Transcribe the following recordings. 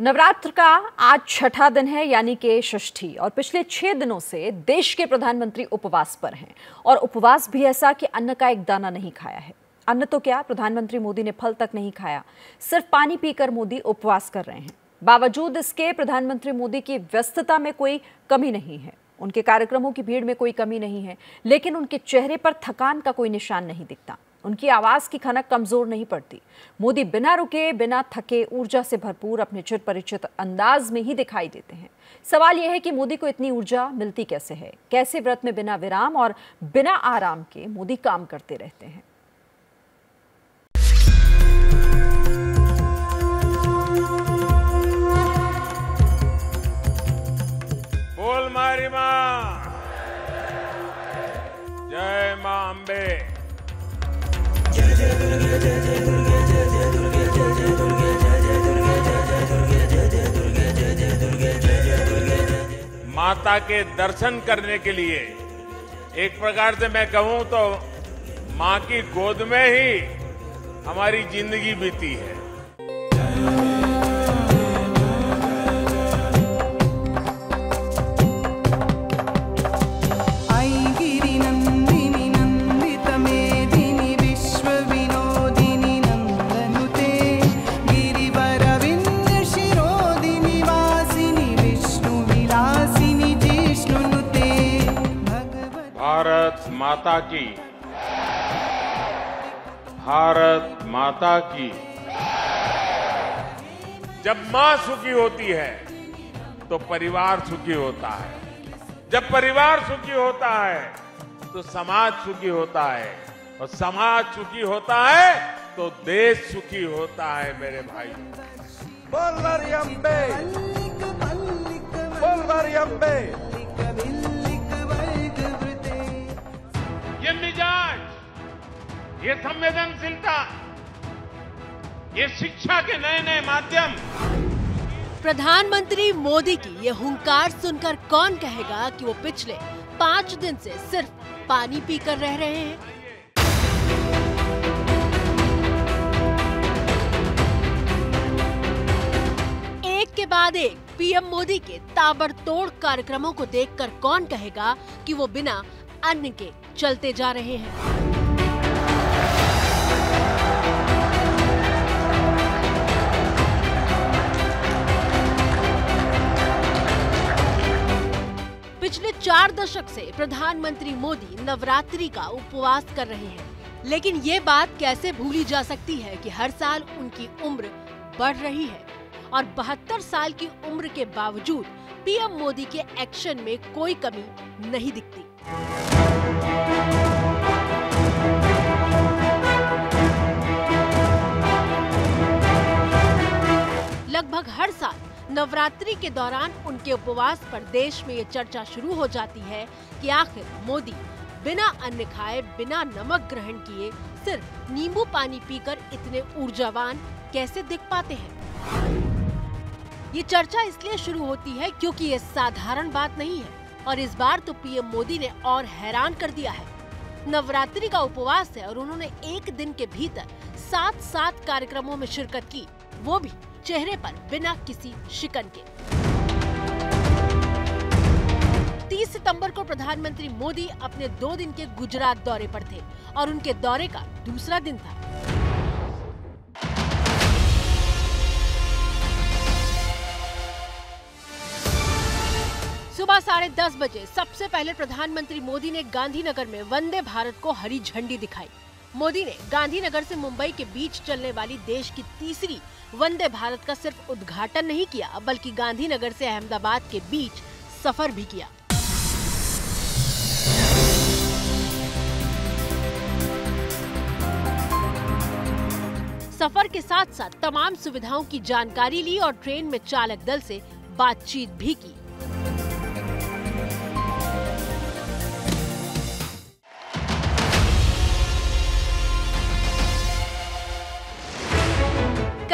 नवरात्र का आज छठा दिन है, यानी कि षष्ठी। और पिछले छह दिनों से देश के प्रधानमंत्री उपवास पर हैं। और उपवास भी ऐसा कि अन्न का एक दाना नहीं खाया है। अन्न तो क्या, प्रधानमंत्री मोदी ने फल तक नहीं खाया। सिर्फ़ पानी पीकर मोदी उपवास कर रहे हैं। बावजूद इसके, प्रधानमंत्री मोदी की व्यस्तता में कोई कमी नहीं है। उनके कार्यक्रमों की भीड़ में कोई कमी नहीं है। लेकिन उनके चेहरे पर थकान का कोई निशान नहीं दिखता। उनकी आवाज़ की खनक कमज़ोर नहीं पड़ती। मोदी बिना रुके, बिना थके ऊर्जा से भरपूर अपने चिर परिचित अंदाज में ही दिखाई देते हैं। सवाल यह है कि मोदी को इतनी ऊर्जा मिलती कैसे है? कैसे व्रत में बिना विराम और बिना आराम के मोदी काम करते रहते हैं? बोल मारी माँ। जय माँ अम्बे माता के दर्शन करने के लिए। एक प्रकार से मैं कहूँ तो माँ की गोद में ही हमारी ज़िंदगी बीती है। माता की। भारत माता की। जब माँ सुखी होती है तो परिवार सुखी होता है। जब परिवार सुखी होता है तो समाज सुखी होता है। और समाज सुखी होता है तो देश सुखी होता है, मेरे भाई। बोल अम्बे बोल अम्बे मिजाज ये संवेदनशीलता, ये शिक्षा के नए नए माध्यम। प्रधानमंत्री मोदी की ये हुंकार सुनकर कौन कहेगा कि वो पिछले पाँच दिन से सिर्फ़ पानी पीकर रह रहे हैं? एक के बाद एक पीएम मोदी के ताबड़तोड़ कार्यक्रमों को देखकर कौन कहेगा कि वो बिना अन्न के चलते जा रहे हैं। पिछले चार दशक से प्रधानमंत्री मोदी नवरात्रि का उपवास कर रहे हैं। लेकिन ये बात कैसे भूली जा सकती है कि हर साल उनकी उम्र बढ़ रही है और बहत्तर साल की उम्र के बावजूद पीएम मोदी के एक्शन में कोई कमी नहीं दिखती। लगभग हर साल नवरात्रि के दौरान उनके उपवास पर देश में ये चर्चा शुरू हो जाती है कि आखिर मोदी बिना अन्न खाए, बिना नमक ग्रहण किए सिर्फ़ नींबू पानी पीकर इतने ऊर्जावान कैसे दिख पाते हैं? ये चर्चा इसलिए शुरू होती है क्योंकि ये साधारण बात नहीं है और इस बार तो पीएम मोदी ने और हैरान कर दिया है। नवरात्रि का उपवास है और उन्होंने एक दिन के भीतर सात सात कार्यक्रमों में शिरकत की, वो भी चेहरे पर बिना किसी शिकन के। 30 सितंबर को प्रधानमंत्री मोदी अपने दो दिन के गुजरात दौरे पर थे और उनके दौरे का दूसरा दिन था। सुबह साढ़े दस बजे सबसे पहले प्रधानमंत्री मोदी ने गांधीनगर में वंदे भारत को हरी झंडी दिखाई। मोदी ने गांधीनगर से मुंबई के बीच चलने वाली देश की तीसरी वंदे भारत का सिर्फ़ उद्घाटन नहीं किया, बल्कि गांधीनगर से अहमदाबाद के बीच सफ़र भी किया। सफ़र के साथ साथ तमाम सुविधाओं की जानकारी ली और ट्रेन में चालक दल से बातचीत भी की।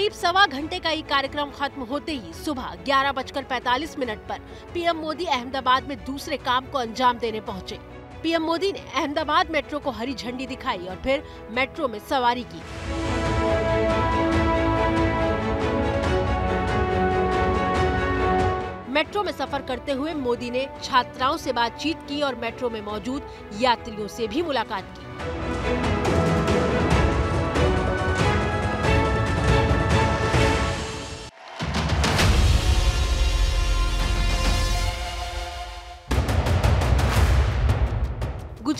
करीब सवा घंटे का ये कार्यक्रम खत्म होते ही सुबह ग्यारह बजकर पैतालीस मिनट पर पीएम मोदी अहमदाबाद में दूसरे काम को अंजाम देने पहुँचे। पीएम मोदी ने अहमदाबाद मेट्रो को हरी झंडी दिखाई और फिर मेट्रो में सवारी की। मेट्रो में सफ़र करते हुए मोदी ने छात्राओं से बातचीत की और मेट्रो में मौजूद यात्रियों से भी मुलाकात की।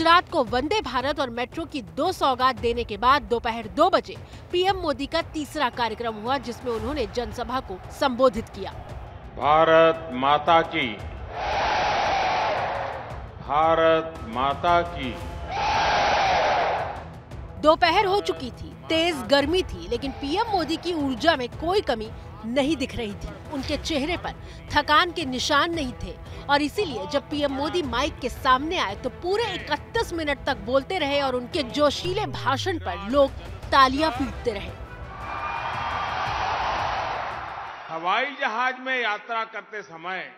गुजरात को वंदे भारत और मेट्रो की दो सौगात देने के बाद दोपहर दो बजे पीएम मोदी का तीसरा कार्यक्रम हुआ जिसमें उन्होंने जनसभा को संबोधित किया। भारत माता की। भारत माता की। दोपहर हो चुकी थी तेज गर्मी थी लेकिन पीएम मोदी की ऊर्जा में कोई कमी नहीं दिख रही थी। उनके चेहरे पर थकान के निशान नहीं थे। और इसीलिए जब पीएम मोदी माइक के सामने आए तो पूरे 31 मिनट तक बोलते रहे और उनके जोशीले भाषण पर लोग तालियाँ पीटते रहे। हवाई जहाज़ में यात्रा करते समय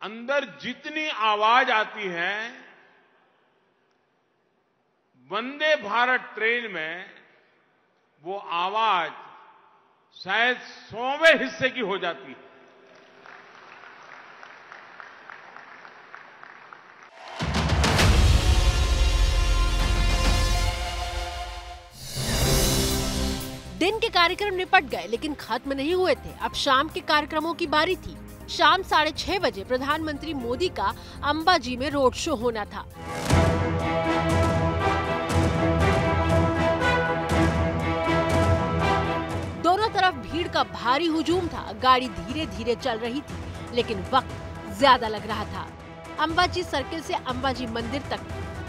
अंदर जितनी आवाज़ आती है, वंदे भारत ट्रेन में वो आवाज़ शायद सौवें हिस्से की हो जाती है। दिन के कार्यक्रम निपट गए, लेकिन खत्म नहीं हुए थे। अब शाम के कार्यक्रमों की बारी थी। शाम साढ़े छह बजे प्रधानमंत्री मोदी का अंबाजी में रोड शो होना था। का भारी हुजूम था। गाड़ी धीरे धीरे चल रही थी, लेकिन वक्त ज़्यादा लग रहा था। अंबाजी सर्किल से अंबाजी मंदिर तक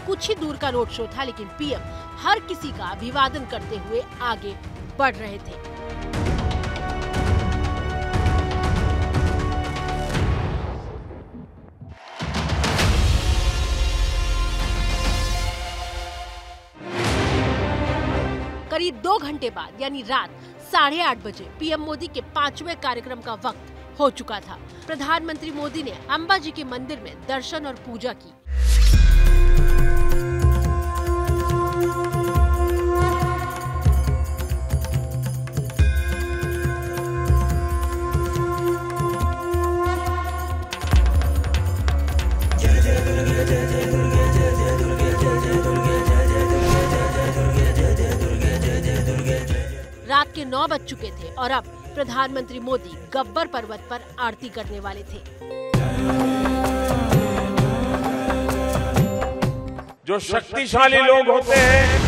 कुछ ही दूर का रोड शो था, लेकिन पीएम हर किसी का अभिवादन करते हुए आगे बढ़ रहे थे। करीब दो घंटे बाद, यानी रात साढ़े आठ बजे पीएम मोदी के पांचवे कार्यक्रम का वक्त हो चुका था। प्रधानमंत्री मोदी ने अम्बा जी के मंदिर में दर्शन और पूजा की। नौ बज चुके थे और अब प्रधानमंत्री मोदी गब्बर पर्वत पर आरती करने वाले थे। जो शक्तिशाली लोग होते हैं।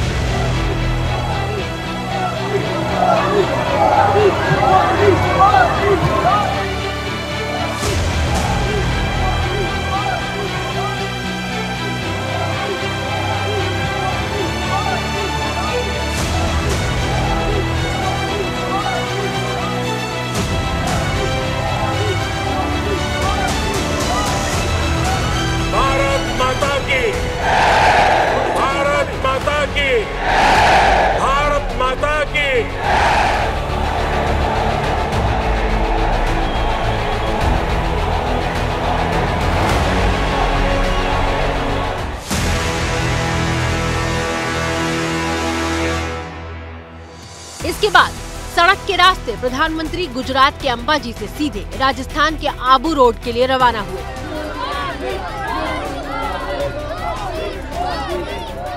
प्रधानमंत्री गुजरात के अंबाजी से सीधे राजस्थान के आबू रोड के लिए रवाना हुए।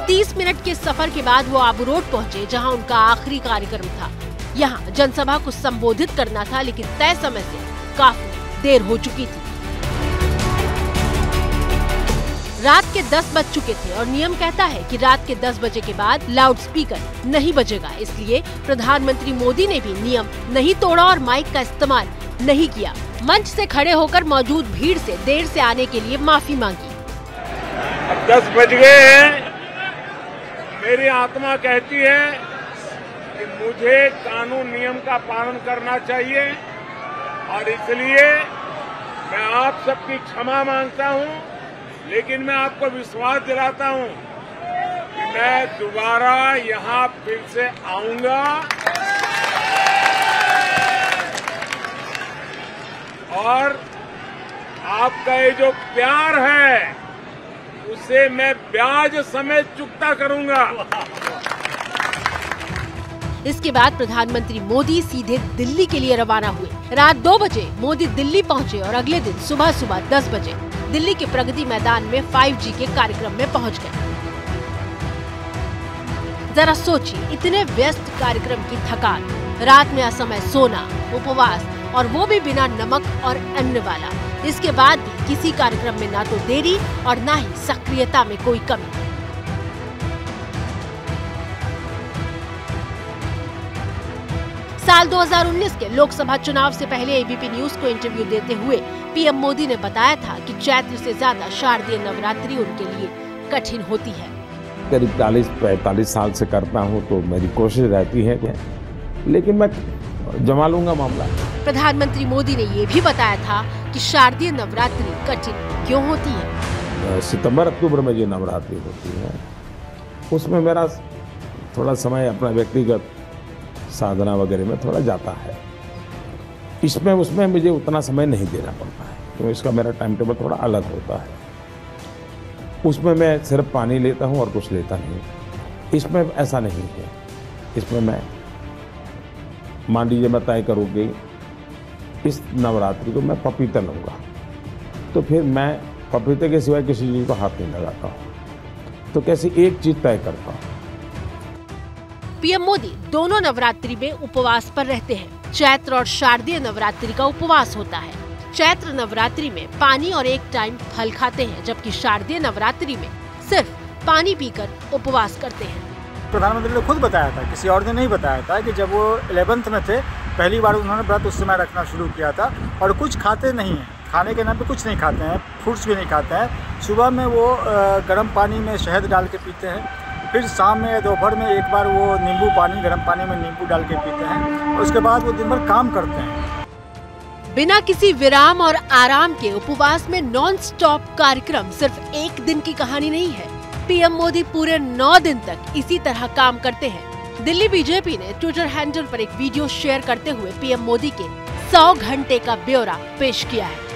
तीस मिनट के सफ़र के बाद वो आबू रोड पहुँचे, जहाँ उनका आखिरी कार्यक्रम था। यहाँ जनसभा को संबोधित करना था, लेकिन तय समय से काफ़ी देर हो चुकी थी। रात के 10 बज चुके थे और नियम कहता है कि रात के 10 बजे के बाद लाउड स्पीकर नहीं बजेगा। इसलिए प्रधानमंत्री मोदी ने भी नियम नहीं तोड़ा और माइक का इस्तेमाल नहीं किया। मंच से खड़े होकर मौजूद भीड़ से देर से आने के लिए माफ़ी मांगी। अब दस बज गए हैं। मेरी आत्मा कहती है कि मुझे कानून नियम का पालन करना चाहिए और इसलिए मैं आप सबकी क्षमा माँगता हूँ। लेकिन मैं आपको विश्वास दिलाता हूँ कि मैं दोबारा यहाँ फिर से आऊँगा। और आपका ये जो प्यार है, उसे मैं ब्याज समेत चुकता करूँगा। इसके बाद प्रधानमंत्री मोदी सीधे दिल्ली के लिए रवाना हुए। रात दो बजे मोदी दिल्ली पहुँचे और अगले दिन सुबह सुबह दस बजे। दिल्ली के प्रगति मैदान में 5G के कार्यक्रम में पहुँच गए। जरा सोचिए, इतने व्यस्त कार्यक्रम की थकान, रात में असमय सोना, उपवास, और वो भी बिना नमक और अन्न वाला। इसके बाद भी किसी कार्यक्रम में ना तो देरी और ना ही सक्रियता में कोई कमी। साल 2019 के लोकसभा चुनाव से पहले एबीपी न्यूज़ को इंटरव्यू देते हुए पीएम मोदी ने बताया था कि चैत्र से ज़्यादा शारदीय नवरात्रि उनके लिए कठिन होती है। करीब चालीस पैंतालीस साल से करता हूँ तो मेरी कोशिश रहती है लेकिन मैं जमा लूँगा मामला। प्रधानमंत्री मोदी ने ये भी बताया था कि शारदीय नवरात्रि कठिन क्यों होती है? सितंबर अक्टूबर में जो नवरात्रि होती है उसमें मेरा थोड़ा समय अपना व्यक्तिगत साधना वगैरह में थोड़ा जाता है। इसमें, उसमें मुझे उतना समय नहीं देना पड़ता है तो इसका मेरा टाइम टेबल थोड़ा अलग होता है। उसमें मैं सिर्फ़ पानी लेता हूँ और कुछ लेता नहीं। इसमें ऐसा नहीं है। इसमें मैं, मान लीजिए मैं तय करूँगी, इस नवरात्रि को मैं पपीता लूँगा तो फिर मैं पपीते के सिवाय किसी चीज़ को हाथ नहीं लगाता हूँ। तो कैसे एक चीज़ तय करता हूँ? पीएम मोदी दोनों नवरात्रि में उपवास पर रहते हैं। चैत्र और शारदीय नवरात्रि का उपवास होता है। चैत्र नवरात्रि में पानी और एक टाइम फल खाते हैं, जबकि शारदीय नवरात्रि में सिर्फ़ पानी पीकर उपवास करते हैं। प्रधानमंत्री ने खुद बताया था, किसी और ने नहीं बताया था कि जब वो इलेवेंथ में थे, पहली बार उन्होंने व्रत उस समय रखना शुरू किया था और कुछ खाते नहीं हैं। खाने के नाम पे कुछ नहीं खाते हैं, फ्रूट्स भी नहीं खाते हैं। सुबह में वो गर्म पानी में शहद डाल के पीते हैं। फिर शाम में दोपहर में एक बार वो नींबू पानी, गर्म पानी में नींबू डाल के पीते हैं उसके बाद वो दिन भर काम करते हैं। बिना किसी विराम और आराम के उपवास में नॉन स्टॉप कार्यक्रम सिर्फ़ एक दिन की कहानी नहीं है। पीएम मोदी पूरे नौ दिन तक इसी तरह काम करते हैं। दिल्ली बीजेपी ने ट्विटर हैंडल पर एक वीडियो शेयर करते हुए पीएम मोदी के 100 घंटे का ब्यौरा पेश किया है।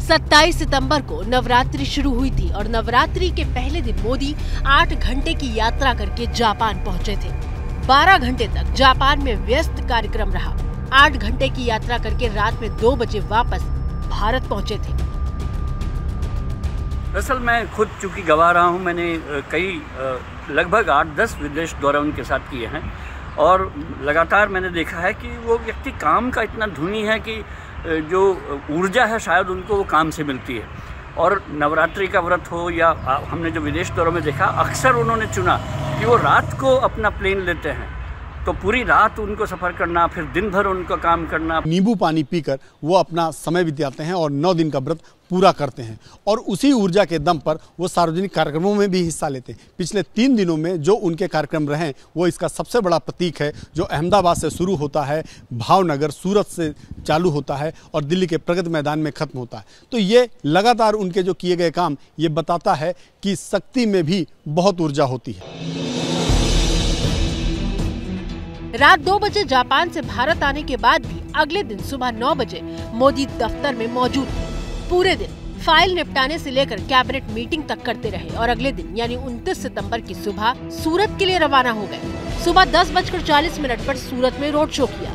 सत्ताईस सितंबर को नवरात्रि शुरू हुई थी और नवरात्रि के पहले दिन मोदी आठ घंटे की यात्रा करके जापान पहुँचे थे। बारह घंटे तक जापान में व्यस्त कार्यक्रम रहा। आठ घंटे की यात्रा करके रात में दो बजे वापस भारत पहुँचे थे। दरअसल मैं खुद चूँकि गवा रहा हूँ, मैंने कई लगभग आठ दस विदेश दौरे उनके साथ किए हैं और लगातार मैंने देखा है कि वो व्यक्ति काम का इतना धुनी है कि जो ऊर्जा है शायद उनको वो काम से मिलती है। और नवरात्रि का व्रत हो या हमने जो विदेश दौरों में देखा, अक्सर उन्होंने चुना कि वो रात को अपना प्लेन लेते हैं। तो पूरी रात उनको सफ़र करना, फिर दिन भर उनको काम करना। नींबू पानी पीकर वो अपना समय बिताते हैं और नौ दिन का व्रत पूरा करते हैं। और उसी ऊर्जा के दम पर वो सार्वजनिक कार्यक्रमों में भी हिस्सा लेते हैं। पिछले तीन दिनों में जो उनके कार्यक्रम रहे वो इसका सबसे बड़ा प्रतीक है, जो अहमदाबाद से शुरू होता है, भावनगर, सूरत से चालू होता है और दिल्ली के प्रगति मैदान में खत्म होता है। तो ये लगातार उनके जो किए गए काम, ये बताता है कि शक्ति में भी बहुत ऊर्जा होती है। रात दो बजे जापान से भारत आने के बाद भी अगले दिन सुबह नौ बजे मोदी दफ्तर में मौजूद थे। पूरे दिन फ़ाइल निपटाने से लेकर कैबिनेट मीटिंग तक करते रहे और अगले दिन, यानी 29 सितंबर की सुबह, सूरत के लिए रवाना हो गए। सुबह दस बजकर चालीस मिनट पर सूरत में रोड शो किया।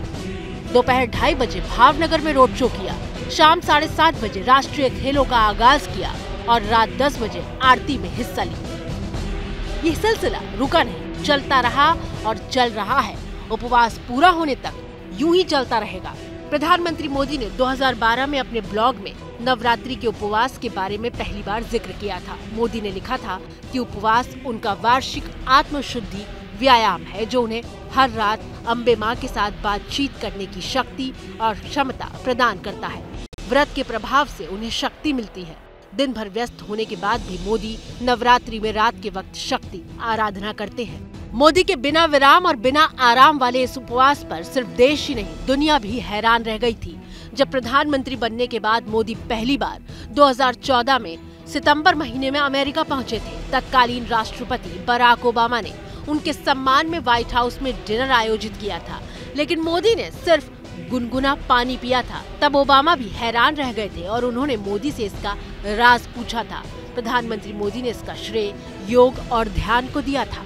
दोपहर ढाई बजे भावनगर में रोड शो किया। शाम साढ़े सात बजे राष्ट्रीय खेलों का आगाज़ किया और रात दस बजे आरती में हिस्सा लिया। ये सिलसिला रुका नहीं, चलता रहा और चल रहा है। उपवास पूरा होने तक यूँ ही चलता रहेगा। प्रधानमंत्री मोदी ने 2012 में अपने ब्लॉग में नवरात्रि के उपवास के बारे में पहली बार ज़िक्र किया था। मोदी ने लिखा था कि उपवास उनका वार्षिक आत्मशुद्धि व्यायाम है, जो उन्हें हर रात अम्बे माँ के साथ बातचीत करने की शक्ति और क्षमता प्रदान करता है। व्रत के प्रभाव से उन्हें शक्ति मिलती है। दिन भर व्यस्त होने के बाद भी मोदी नवरात्रि में रात के वक्त शक्ति आराधना करते हैं। मोदी के बिना विराम और बिना आराम वाले इस उपवास पर सिर्फ़ देश ही नहीं, दुनिया भी हैरान रह गई थी। जब प्रधानमंत्री बनने के बाद मोदी पहली बार 2014 में सितंबर महीने में अमेरिका पहुँचे थे, तत्कालीन राष्ट्रपति बराक ओबामा ने उनके सम्मान में व्हाइट हाउस में डिनर आयोजित किया था। लेकिन मोदी ने सिर्फ़ गुनगुना पानी पिया था, तब ओबामा भी हैरान रह गए थे और उन्होंने मोदी से इसका राज पूछा था। प्रधानमंत्री मोदी ने इसका श्रेय, योग और ध्यान को दिया था।